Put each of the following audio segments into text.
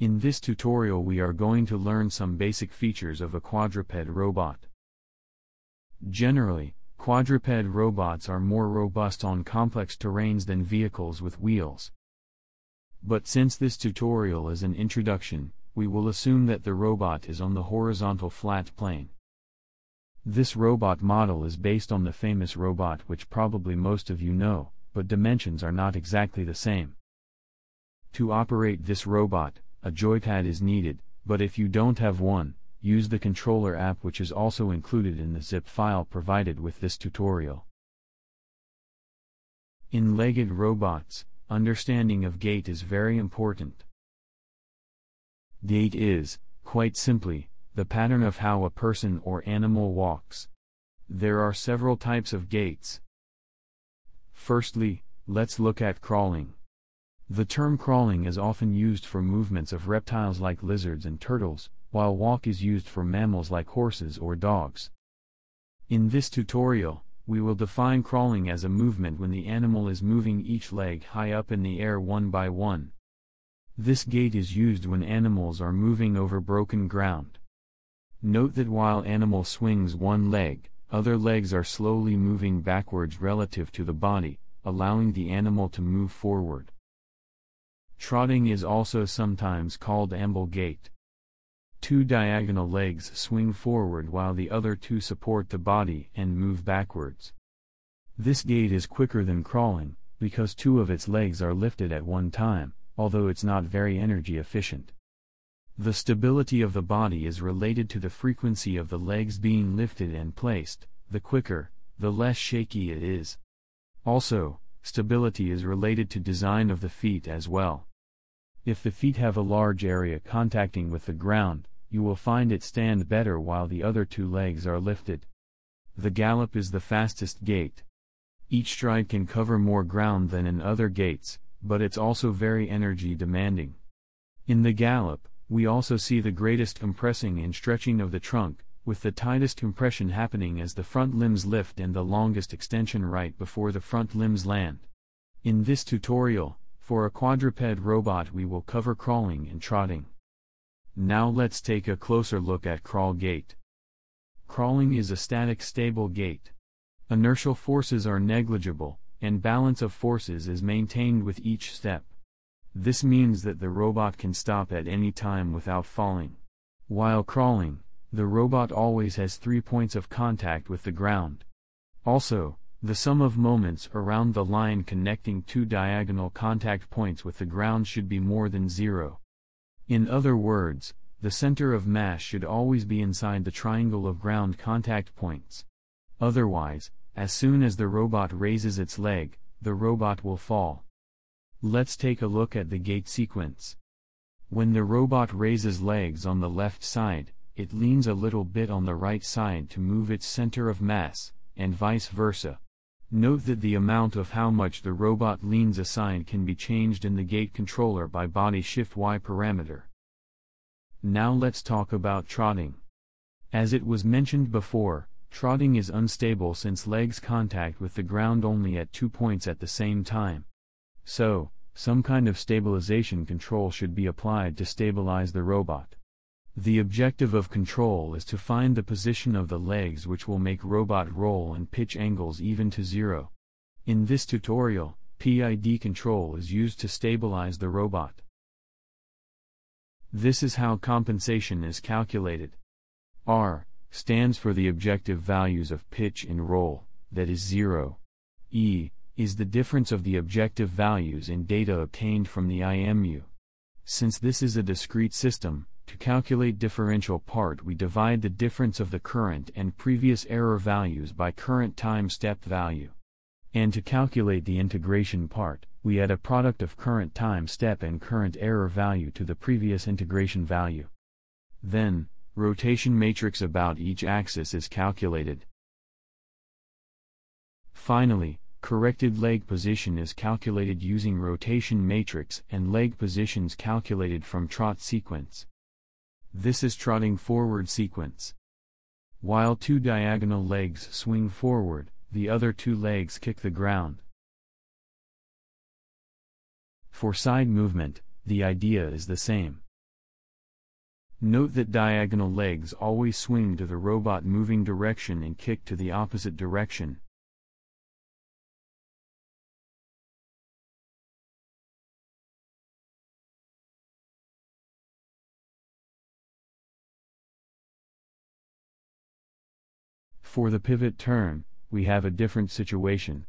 In this tutorial we are going to learn some basic features of a quadruped robot. Generally, quadruped robots are more robust on complex terrains than vehicles with wheels. But since this tutorial is an introduction, we will assume that the robot is on the horizontal flat plane. This robot model is based on the famous robot which probably most of you know, but dimensions are not exactly the same. To operate this robot, a joypad is needed, but if you don't have one, use the controller app which is also included in the zip file provided with this tutorial. In legged robots, understanding of gait is very important. Gait is, quite simply, the pattern of how a person or animal walks. There are several types of gaits. Firstly, let's look at crawling. The term crawling is often used for movements of reptiles like lizards and turtles, while walk is used for mammals like horses or dogs. In this tutorial, we will define crawling as a movement when the animal is moving each leg high up in the air one by one. This gait is used when animals are moving over broken ground. Note that while animal swings one leg, other legs are slowly moving backwards relative to the body, allowing the animal to move forward. Trotting is also sometimes called amble gait. Two diagonal legs swing forward while the other two support the body and move backwards. This gait is quicker than crawling, because two of its legs are lifted at one time, although it's not very energy efficient. The stability of the body is related to the frequency of the legs being lifted and placed, the quicker, the less shaky it is. Also, stability is related to design of the feet as well. If the feet have a large area contacting with the ground, you will find it stand better while the other two legs are lifted. The gallop is the fastest gait. Each stride can cover more ground than in other gaits, but it's also very energy demanding. In the gallop, we also see the greatest compressing and stretching of the trunk, with the tightest compression happening as the front limbs lift and the longest extension right before the front limbs land. In this tutorial, for a quadruped robot we will cover crawling and trotting. Now let's take a closer look at crawl gait. Crawling is a static stable gait. Inertial forces are negligible, and balance of forces is maintained with each step. This means that the robot can stop at any time without falling. While crawling, the robot always has three points of contact with the ground. Also, the sum of moments around the line connecting two diagonal contact points with the ground should be more than zero. In other words, the center of mass should always be inside the triangle of ground contact points. Otherwise, as soon as the robot raises its leg, the robot will fall. Let's take a look at the gait sequence. When the robot raises legs on the left side, it leans a little bit on the right side to move its center of mass, and vice versa. Note that the amount of how much the robot leans assigned can be changed in the gait controller by body shift Y parameter. Now let's talk about trotting. As it was mentioned before, trotting is unstable since legs contact with the ground only at two points at the same time. So, some kind of stabilization control should be applied to stabilize the robot. The objective of control is to find the position of the legs which will make robot roll and pitch angles even to zero. In this tutorial, PID control is used to stabilize the robot. This is how compensation is calculated. R stands for the objective values of pitch and roll, that is 0. E is the difference of the objective values in data obtained from the IMU. Since this is a discrete system, to calculate differential part we divide the difference of the current and previous error values by current time step value. And to calculate the integration part, we add a product of current time step and current error value to the previous integration value. Then, rotation matrix about each axis is calculated. Finally, Corrected leg position is calculated using rotation matrix and leg positions calculated from trot sequence. This is trotting forward sequence. While two diagonal legs swing forward, the other two legs kick the ground. For side movement, the idea is the same. Note that diagonal legs always swing to the robot moving direction and kick to the opposite direction. For the pivot turn, we have a different situation.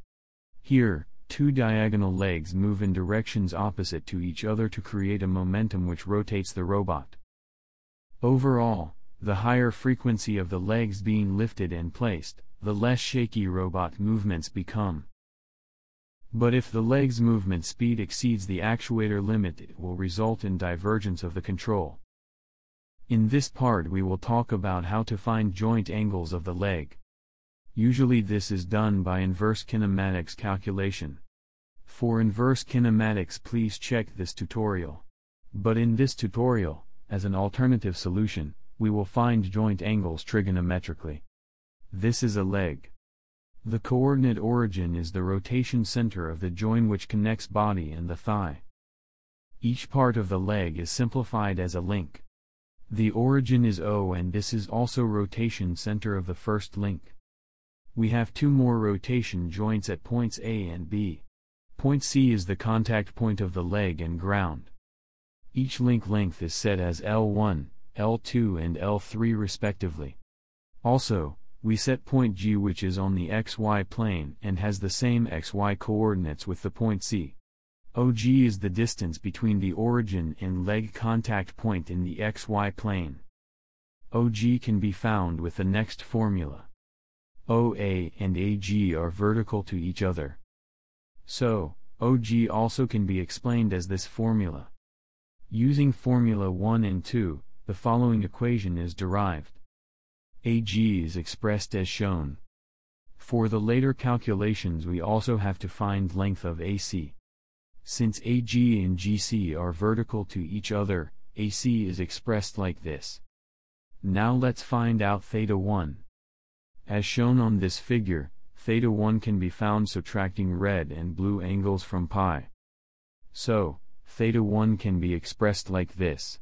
Here, two diagonal legs move in directions opposite to each other to create a momentum which rotates the robot. Overall, the higher frequency of the legs being lifted and placed, the less shaky robot movements become. But if the leg's movement speed exceeds the actuator limit it will result in divergence of the control. In this part we will talk about how to find joint angles of the leg. Usually this is done by inverse kinematics calculation. For inverse kinematics please check this tutorial. But in this tutorial, as an alternative solution, we will find joint angles trigonometrically. This is a leg. The coordinate origin is the rotation center of the joint which connects body and the thigh. Each part of the leg is simplified as a link. The origin is O and this is also rotation center of the first link. We have two more rotation joints at points A and B. Point C is the contact point of the leg and ground. Each link length is set as L1, L2 and L3 respectively. Also, we set point G which is on the xy plane and has the same xy coordinates with the point C. OG is the distance between the origin and leg contact point in the xy plane. OG can be found with the next formula. OA and AG are vertical to each other. So, OG also can be explained as this formula. Using formula 1 and 2, the following equation is derived. AG is expressed as shown. For the later calculations we also have to find length of AC. Since AG and GC are vertical to each other, AC is expressed like this. Now let's find out theta 1. As shown on this figure, theta 1 can be found subtracting red and blue angles from pi. So, theta 1 can be expressed like this.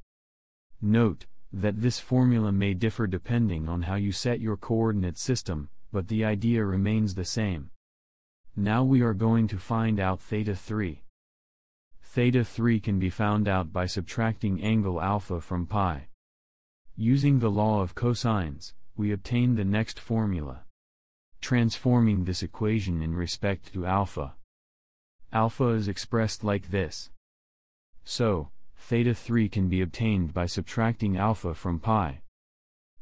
Note, that this formula may differ depending on how you set your coordinate system, but the idea remains the same. Now we are going to find out theta 3. Theta 3 can be found out by subtracting angle alpha from pi. Using the law of cosines, we obtain the next formula. Transforming this equation in respect to alpha. Alpha is expressed like this. So, theta 3 can be obtained by subtracting alpha from pi.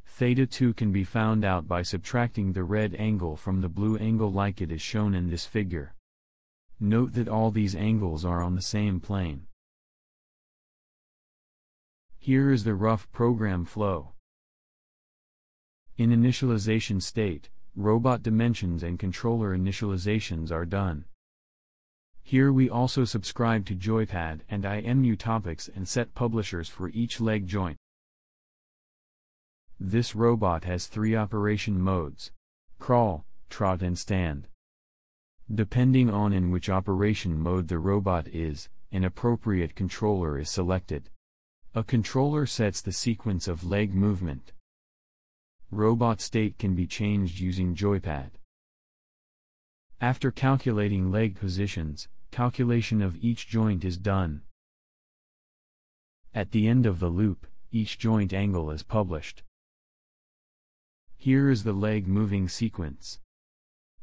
Theta 2 can be found out by subtracting the red angle from the blue angle like it is shown in this figure. Note that all these angles are on the same plane. Here is the rough program flow. In initialization state, robot dimensions and controller initializations are done. Here we also subscribe to Joypad and IMU topics and set publishers for each leg joint. This robot has three operation modes. Crawl, trot and stand. Depending on in which operation mode the robot is, an appropriate controller is selected. A controller sets the sequence of leg movement. Robot state can be changed using joypad. After calculating leg positions, calculation of each joint is done. At the end of the loop, each joint angle is published. Here is the leg moving sequence.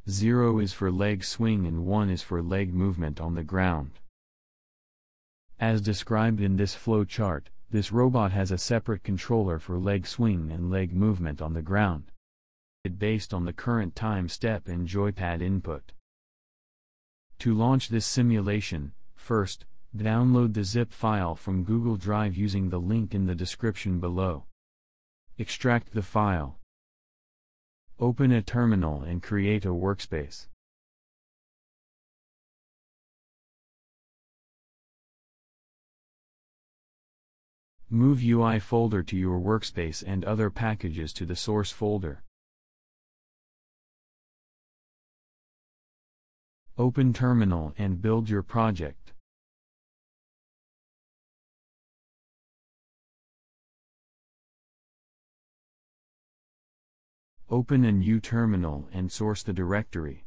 0 is for leg swing and 1 is for leg movement on the ground. As described in this flow chart, this robot has a separate controller for leg swing and leg movement on the ground. It based on the current time step and joypad input. To launch this simulation, first, download the zip file from Google Drive using the link in the description below. Extract the file. Open a terminal and create a workspace. Move UI folder to your workspace and other packages to the source folder. Open terminal and build your project. Open a new terminal and source the directory.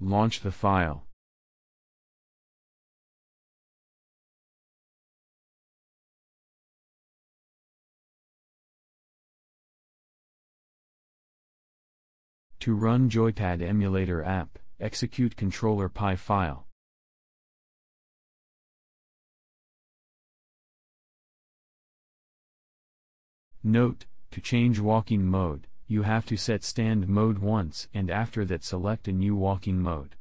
Launch the file. To run Joypad emulator app, execute controller py file. Note, to change walking mode, you have to set stand mode once and after that select a new walking mode.